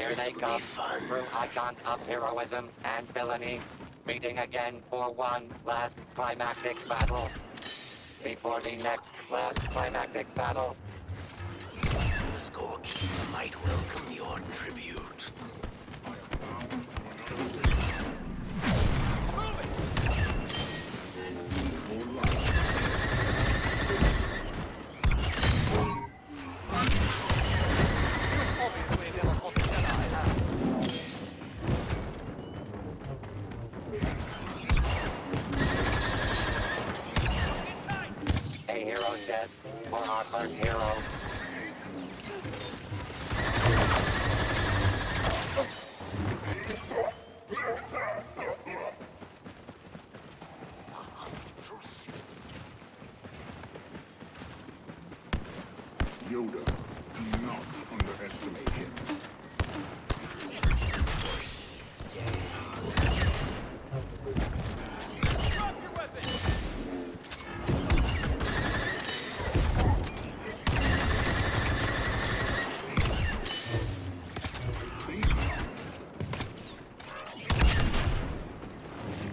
Here they come, true icons of heroism and villainy, meeting again for one last climactic battle. Before the next last climactic battle. The scorekeeper might welcome your tribute. A hero's death for our first hero.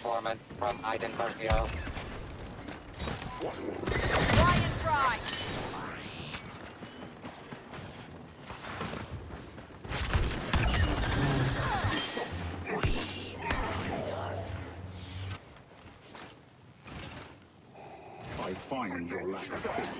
performance from Iden Versio. Fly and fry! I find your lack of faith.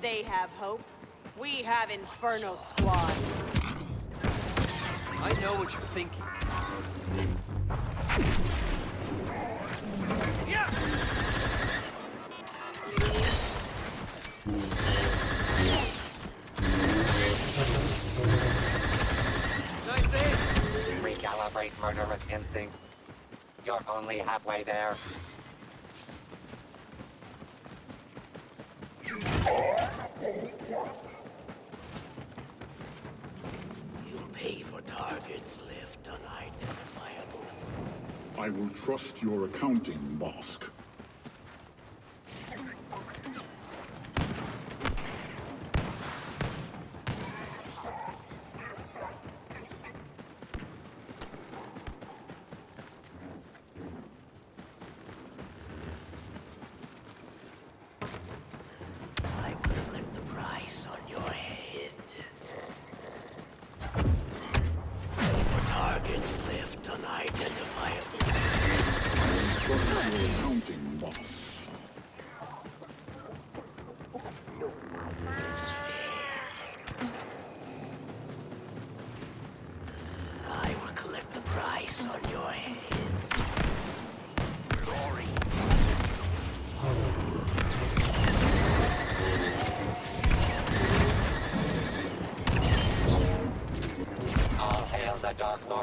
They have hope. We have Inferno Squad. I know what you're thinking. Yeah! Nice murderous instinct. You're only halfway there. You'll pay for targets left unidentifiable. I will trust your accounting, Bossk.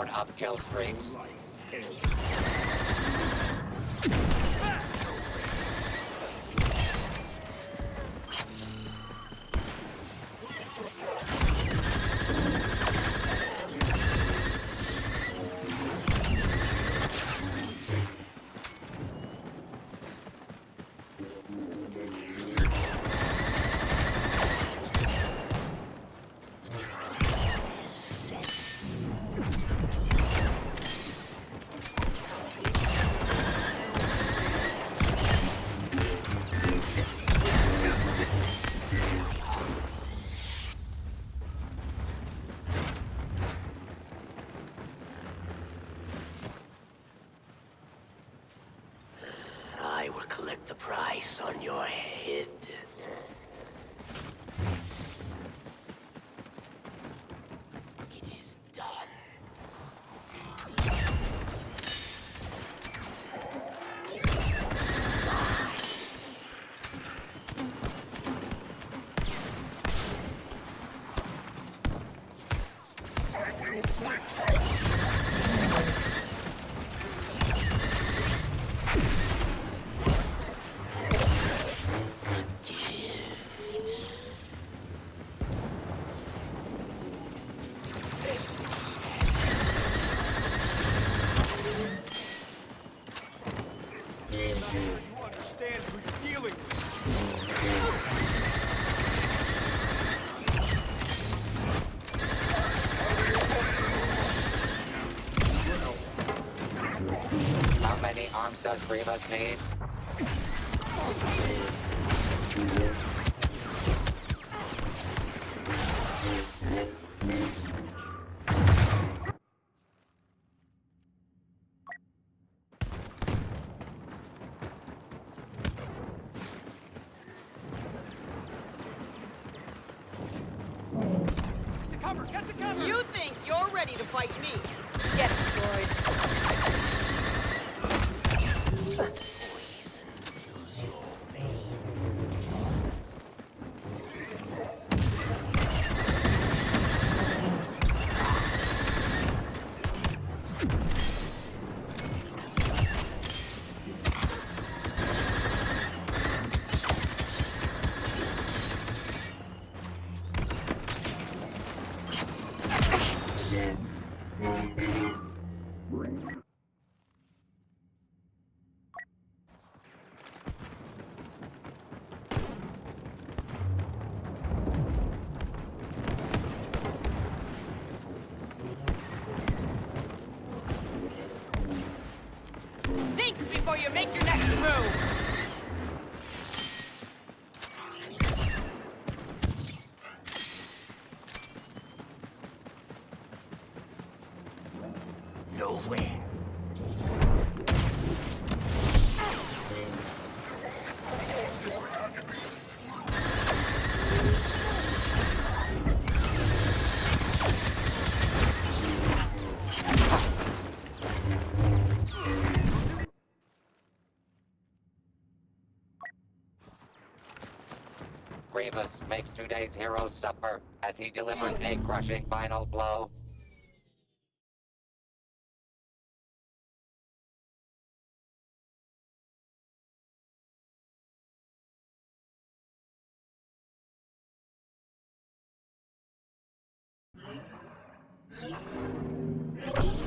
Lord of Kill Streaks. You understand who you're dealing with. Many arms does Grievous need? To cover, get to cover! You think you're ready to fight me? Nowhere. Grievous makes today's heroes suffer as he delivers a crushing final blow. Thank you.